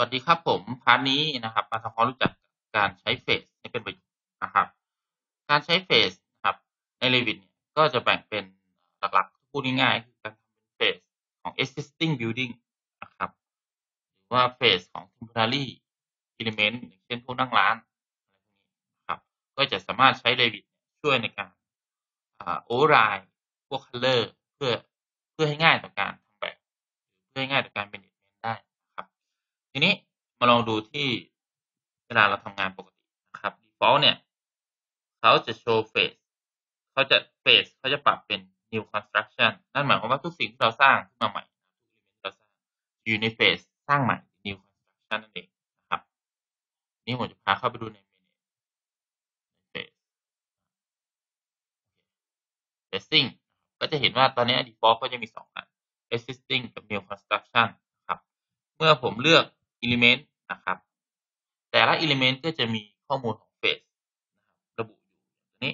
วัสดีครับผมพาร์ทนี้นะครับมาทำความรู้จักการใช้เฟสให้เป็นประโยชน์นะครับ การใช้เฟสนะครับใน Revit เนี่ยก็จะแบ่งเป็นหลักๆพูดง่ายๆคือการทำเป็นเฟสของ existing building นะครับหรือว่าเฟสของ temporary element อย่างเช่นพวกนั่งร้านอะไรพวกนี้นะครับก็จะสามารถใช้ Revit ช่วยในการโอร์ไรพวก color เพื่อเพื่อให้ง่ายต่อการทำแบบเพื่อให้ง่ายต่อการเป็น ทีนี้มาลองดูที่เวลาเราทำงานปกตินะครับ default เนี่ยเขาจะโชว์เฟสเขาจะเฟสเขาจะปรับเป็น new construction นั่นหมายความว่าทุกสิ่งที่เราสร้างขึ้นมาใหม่ทุก element ที่เราสร้างอยู่ในเฟสสร้างใหม่ new construction นั่นเองนะครับ นี่ผมจะพาเข้าไปดูในเมนูในเฟส facing ก็จะเห็นว่าตอนนี้ default ก็จะมีสองอัน existing กับ new construction นะครับ เมื่อผมเลือก element นะครับ แต่ละ element ก็จะมีข้อมูลของ phase นะครับระบุอยู่อย่างนี้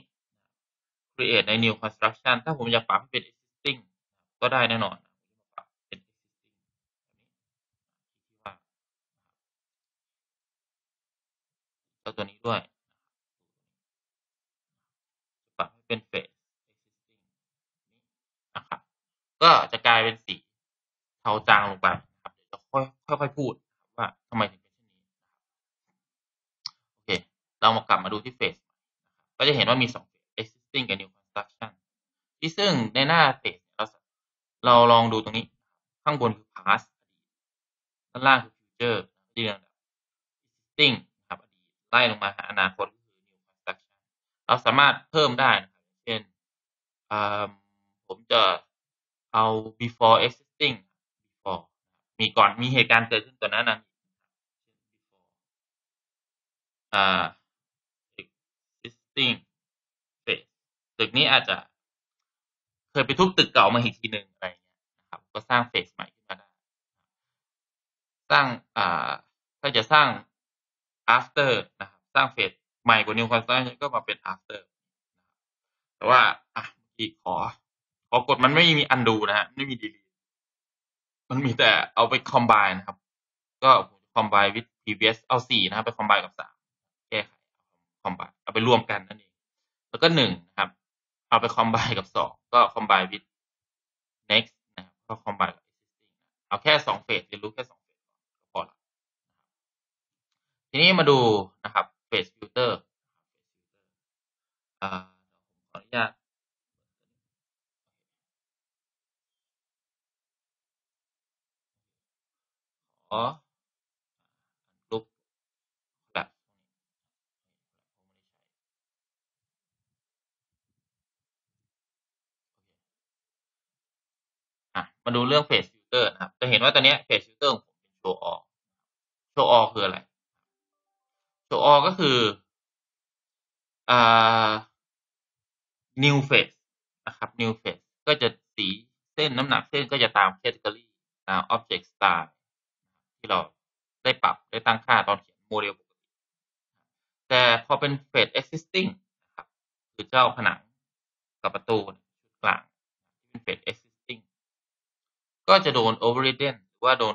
create ใน new construction ถ้าผมอยากปรับให้เป็น existing ก็ได้แน่นอนเป็นตัวนี้ด้วยปรับให้เป็น phase existing นะครับ ก็จะกลายเป็นสีเทาจางลงไปนะครับเดี๋ยวจะค่อยค่อยๆพูด ว่าทำไมถึงเป็นเช่นนี้โอเค เรามากลับมาดูที่เฟสก็จะเห็นว่ามีสองเฟส existing กับ new construction ที่ซึ่งในหน้าเฟสเราเราลองดูตรงนี้ ข้างบนคือ past ด้านล่างคือ future ที่เรียงแบบ existing นะครับอดีตไล่ลงมาหาอนาคตคือ new construction เราสามารถเพิ่มได้นะครับเช่นผมจะเอา before existing before มีก่อนมีเหตุการณ์เกิดขึ้นก่อนหน้านั้นอ่า existing phase ตึกนี้อาจจะ เคยไปทุบตึกเก่ามาอีกทีหนึ่งอะไรเงี้ยนะครับ ก็สร้างเฟสใหม่ขึ้นมาได้สร้างอ่าถ้าจะสร้าง after นะครับ สร้างเฟสใหม่กว่า new construction ก็มาเป็น after แต่ว่าอะอีกขอ ขอกดมันไม่มี undo นะฮะไม่มี delete มันมีแต่เอาไป combine นะครับ ก็ combine with previous เอาสี่นะครับ ไป combine กับสามแก้ไข combine เอาไปรวมกันนั่นเองแล้วก็หนึ่งนะครับ เอาไป combine กับสองก็ combine with next นะครับก็ combine กับ existing เอาแค่สองเฟสเรียนรู้แค่สองเฟสก็พอละทีนี้มาดูนะครับ phase filter อ่าขออนุญาต ลุกแบบอะมาดูเรื่อง phase filter นะครับ จะเห็นว่าตอนนี้ phase filter ของผมเป็น show all show all คืออะไร show all ก็คืออ่า new phase นะครับ new phase ก็จะสีเส้นน้ำหนักเส้นก็จะตาม category ตาม object style ที่เราได้ปรับได้ตั้งค่าตอนเขียนโมเดลปกติ แต่พอเป็น phase existing นะครับคือเจ้าผนังกับประตูชุดกลางที่เป็น phase existing ก็จะโดน overridden หรือว่าโดน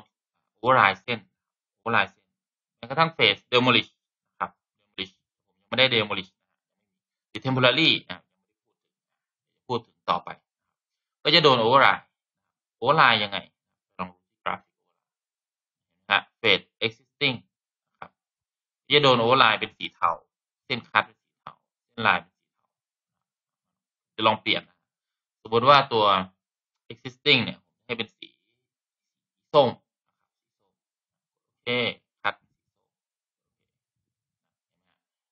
override เส้น override เส้นแม้กระทั่ง phase demolish นะครับ demolish ผมยังไม่ได้ demolish หรือ temporary นะยังไม่ได้พูดพูดถึงต่อไป ก็จะโดน override override ยังไง ลองดูที่กราฟิก override นะฮะ phase existing นะครับจะโดน override เป็นสีเทาเส้นคัดเป็นสีเทาเส้นลายเป็นสีเทาจะลองเปลี่ยนนะสมมติว่าตัว existing เนี่ยให้เป็นสีส้มโอเคคัด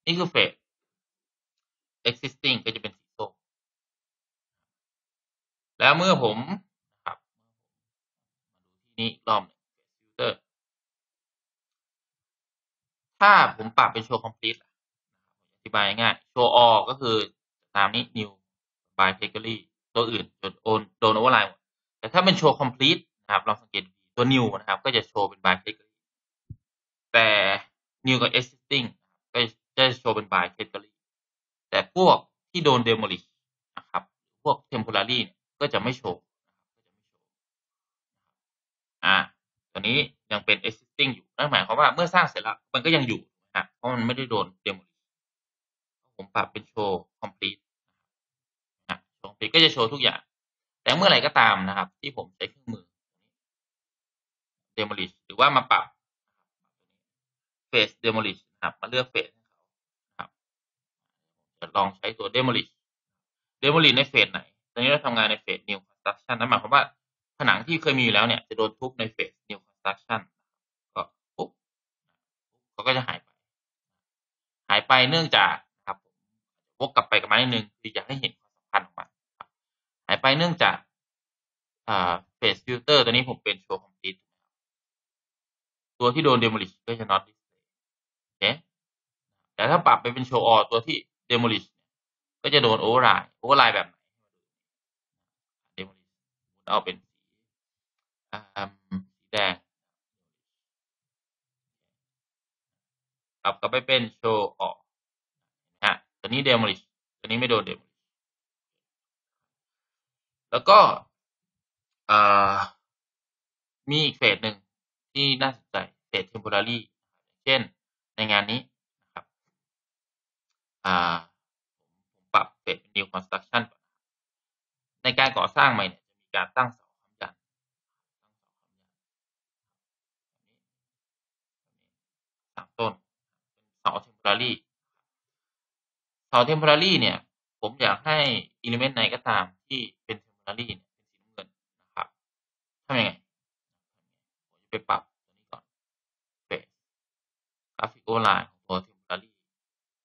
นี่คือ phase existing ก็จะเป็นสีส้มแล้วเมื่อผมนะครับมาดูที่นี้รอบนึง ถ้าผมปรับเป็น show complete ล่ะอธิบายง่าย show all ก็คือตามนี้ new by category ตัวอื่นโดนโอนโดน override หมดแต่ถ้าเป็น show complete นะครับลองสังเกตตัว new นะครับ ก็จะโชว์เป็น by category แต่ new กับ existing ก็จะโชว์เป็น by category แต่พวกที่โดน demolish นะครับ พวก temporary เนี่ยก็จะไม่โชว์อ่า ตัวนี้ยังเป็น existing อยู่นั่นหมายความว่าเมื่อสร้างเสร็จแล้วมันก็ยังอยู่นะเพราะมันไม่ได้โดน demolish ผมปรับเป็นโชว์ complete นะโชว์ complete ก็จะโชว์ทุกอย่าง แต่เมื่อไหร่ก็ตามนะครับ ที่ผมใช้เครื่องมือ demolish หรือว่ามาปรับ phase demolish นะครับ มาเลือก phase ให้เขาครับจะลองใช้ตัว demolish demolish ในเฟสไหน ตอนนี้เราทำงานในเฟส new construction นั่นหมายความว่า ผนังที่เคยมีอยู่แล้วเนี่ย จะโดนทุบในเฟส new construction ก็ปุ๊บเขาก็จะหายไป หายไปเนื่องจากครับผมวกกลับไปกับมันนิดนึงคืออยากให้เห็นความสำคัญของมันหายไปเนื่องจากอ่า phase filter ตัวนี้ผมเป็น show complete ตัวที่โดน demolish ก็จะ not display โอเคแต่ถ้าปรับไปเป็น show all ตัวที่ demolish ก็จะโดน override override แบบไหน demolish เอาเป็น สีสีแดงกลับกลับไปเป็น show all นะฮะตัวนี้ demolish ตัวนี้ไม่โดน demolish แล้วก็มีอีกเฟสหนึ่งที่น่าสนใจเฟส temporary เช่นในงานนี้นะครับผมปรับเฟสเป็น new construction ก่นในการก่อสร้างใหม่เนี่ยจะมีการตั้งเสาค้ำยันตั้งเสาค้ำยันสามต้น เสา temporary เสา temporary เนี่ย ผมอยากให้ element ไหนก็ตามที่เป็น temporary เนี่ยเป็นสีน้ำเงินนะครับทำยังไงผมจะไปปรับตัวนี้ก่อนเฟสกราฟิกโอไลน์ของตัว temporary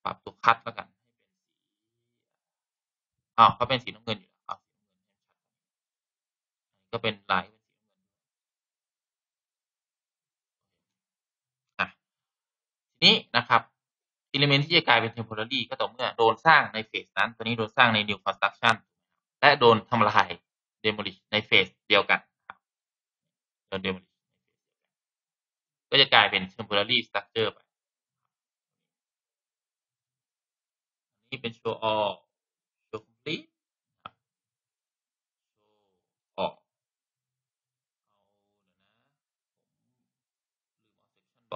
ปรับตัวคัดแล้วกันให้เป็นสีอ้าวเขาเป็นสีน้ำเงินอยู่แล้วสีน้ำเงินก็เป็นลายเป็นสีน้ำเงิน อิเลเมนะครับที่จะกลายเป็น temporary ก็ต่อเมื่อโดนสร้างในเฟสนั้น ตัวนี้โดนสร้างใน new construction และโดนทำลาย demolish ในเฟสเดียวกันครับโดน demolish ก็จะกลายเป็น temporary structure ไปนี่เป็น show all show complete show all เอาเดี๋ยว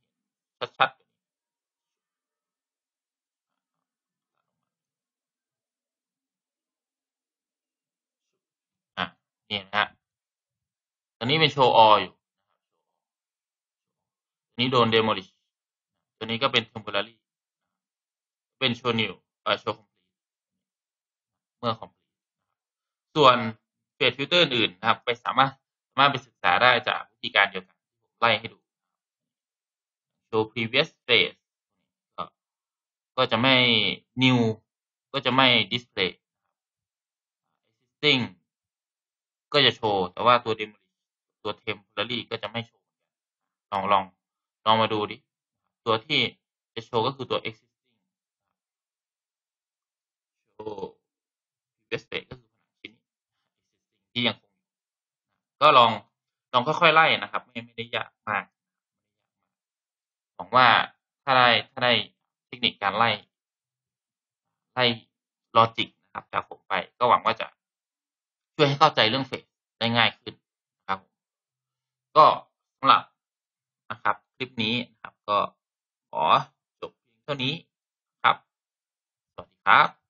นะผมลืมเอา section บอก ชัดๆนี่นะฮะตอนนี้เป็นโชว์ออยู่ตัวนี้โดน demolish ตัวนี้ก็เป็น temporary เป็น show new เอ่อ show complete เมื่อ complete ส่วน phase filter อื่นนะครับ ไปสามารถสามารถไปศึกษาได้จากวิธีการเดียวกันที่ผมไล่ให้ดู show previous phase ก็จะไม่ new ก็จะไม่ display existing ก็จะโชว์ แต่ว่าตัว demolish ตัว temporary ก็จะไม่โชว์ลองลองลองมาดูดิ ตัวที่จะโชว์ก็คือตัว existing show previous phase ก็คือผนังชิ้นนี้ existing ที่ยังคงก็ลองลองค่อยๆไล่นะครับ ไม่ไม่ได้ยากมาก หวังว่าถ้าได้ถ้าได้เทคนิคการไล่ไล่ลอจิกนะครับจากผมไป ก็หวังว่าจะช่วยให้เข้าใจเรื่องเฟสได้ง่ายขึ้นนะครับ ก็สำหรับนะครับ คลิปนี้นะครับ ก็ขอจบเพียงเท่านี้ครับ สวัสดีครับ